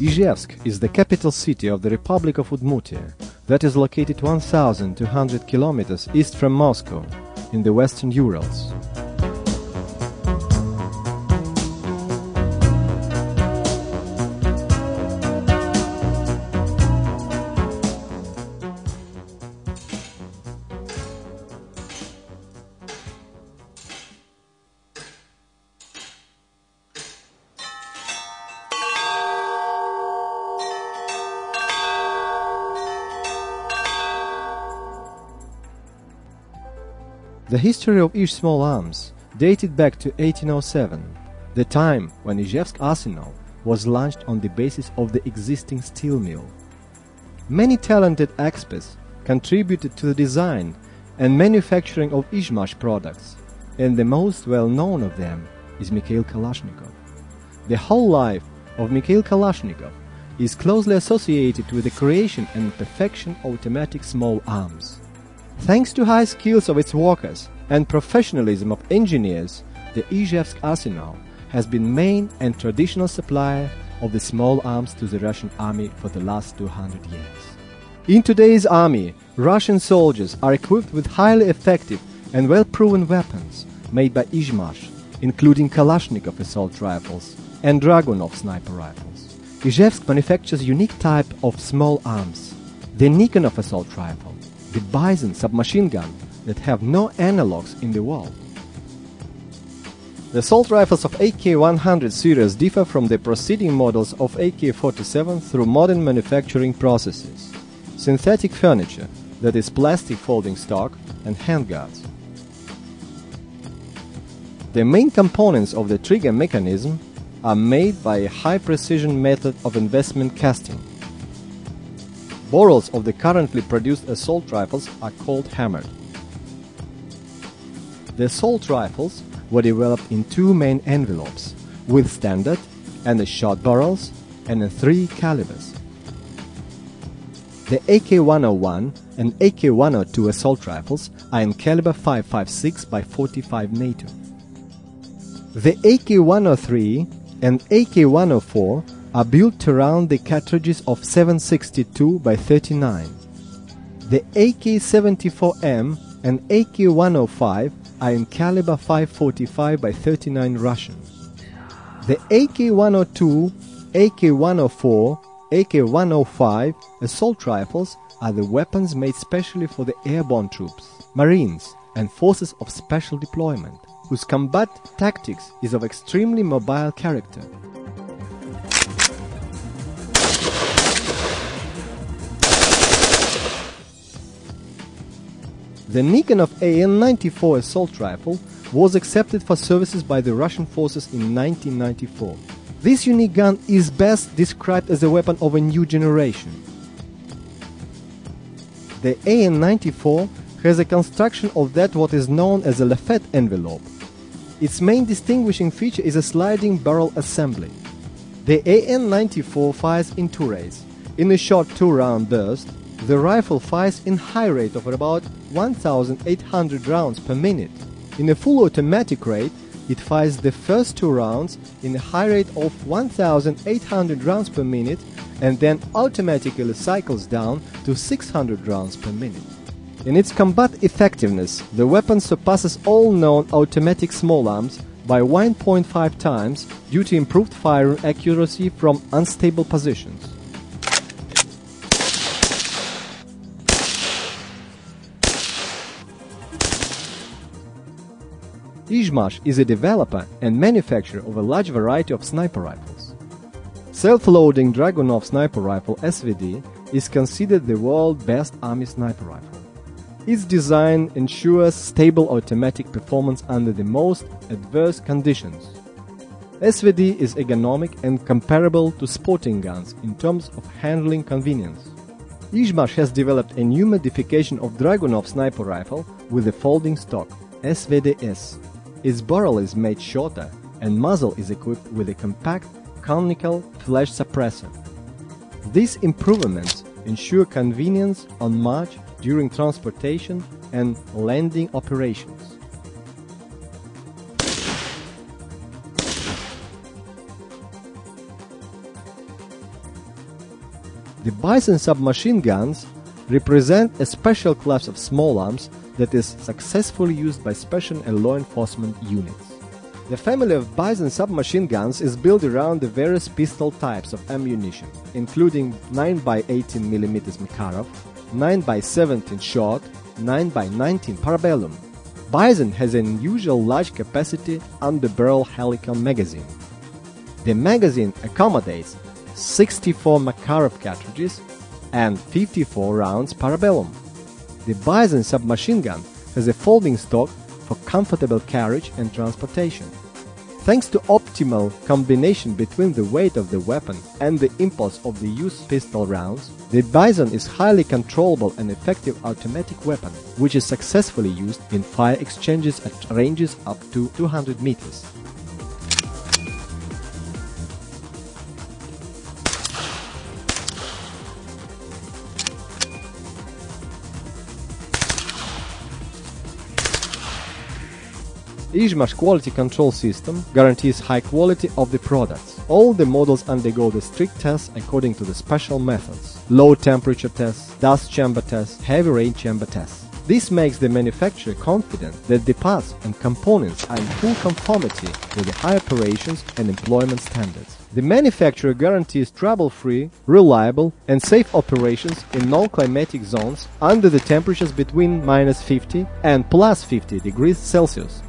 Izhevsk is the capital city of the Republic of Udmurtia, that is located 1200 kilometers east from Moscow, in the western Urals. The history of Ish Small Arms dated back to 1807, the time when Izhevsk Arsenal was launched on the basis of the existing steel mill. Many talented experts contributed to the design and manufacturing of Izhmash products, and the most well-known of them is Mikhail Kalashnikov. The whole life of Mikhail Kalashnikov is closely associated with the creation and perfection of automatic small arms. Thanks to high skills of its workers and professionalism of engineers, the Izhevsk arsenal has been main and traditional supplier of the small arms to the Russian army for the last 200 years. In today's army, Russian soldiers are equipped with highly effective and well-proven weapons made by Izhmash, including Kalashnikov assault rifles and Dragunov sniper rifles. Izhevsk manufactures unique type of small arms, the Nikonov assault rifle, the Bison submachine gun that have no analogs in the world. The assault rifles of AK-100 series differ from the preceding models of AK-47 through modern manufacturing processes, synthetic furniture, that is plastic folding stock, and handguards. The main components of the trigger mechanism are made by a high-precision method of investment casting. Barrels of the currently produced assault rifles are called hammered. The assault rifles were developed in two main envelopes, with standard and the short barrels and in three calibers. The AK-101 and AK-102 assault rifles are in caliber 5.56 by 45 NATO. The AK-103 and AK-104 are built around the cartridges of 762 by 39. The AK-74M and AK-105 are in caliber 545 by 39 Russian. The AK-102, AK-104, AK-105 assault rifles are the weapons made specially for the airborne troops, marines, and forces of special deployment, whose combat tactics is of extremely mobile character. The Nikonov AN-94 assault rifle was accepted for services by the Russian forces in 1994. This unique gun is best described as a weapon of a new generation. The AN-94 has a construction of that what is known as a Lafette envelope. Its main distinguishing feature is a sliding barrel assembly. The AN-94 fires in two rays. In a short two-round burst, the rifle fires in high rate of about 1800 rounds per minute. In a full automatic rate, it fires the first two rounds in a high rate of 1800 rounds per minute and then automatically cycles down to 600 rounds per minute. In its combat effectiveness, the weapon surpasses all known automatic small arms by 1.5 times due to improved firing accuracy from unstable positions. Izhmash is a developer and manufacturer of a large variety of sniper rifles. Self-loading Dragunov sniper rifle SVD is considered the world's best army sniper rifle. Its design ensures stable automatic performance under the most adverse conditions. SVD is ergonomic and comparable to sporting guns in terms of handling convenience. Izhmash has developed a new modification of Dragunov sniper rifle with a folding stock, SVDS, its barrel is made shorter and muzzle is equipped with a compact conical flash suppressor. These improvements ensure convenience on march during transportation and landing operations. The Bison submachine guns represent a special class of small arms that is successfully used by special and law enforcement units. The family of Bison submachine guns is built around the various pistol types of ammunition, including 9x18mm Makarov, 9x17 short, 9x19 Parabellum. Bison has an unusual large capacity under-barrel helical magazine. The magazine accommodates 64 Makarov cartridges and 54 rounds Parabellum. The Bison submachine gun has a folding stock for comfortable carriage and transportation. Thanks to optimal combination between the weight of the weapon and the impulse of the used pistol rounds, the Bison is highly controllable and effective automatic weapon, which is successfully used in fire exchanges at ranges up to 200 meters. Izhmash quality control system guarantees high quality of the products. All the models undergo the strict tests according to the special methods. Low temperature tests, dust chamber tests, heavy rain chamber tests. This makes the manufacturer confident that the parts and components are in full conformity with the high operations and employment standards. The manufacturer guarantees trouble-free, reliable and safe operations in non-climatic zones under the temperatures between minus 50 and plus 50 degrees Celsius.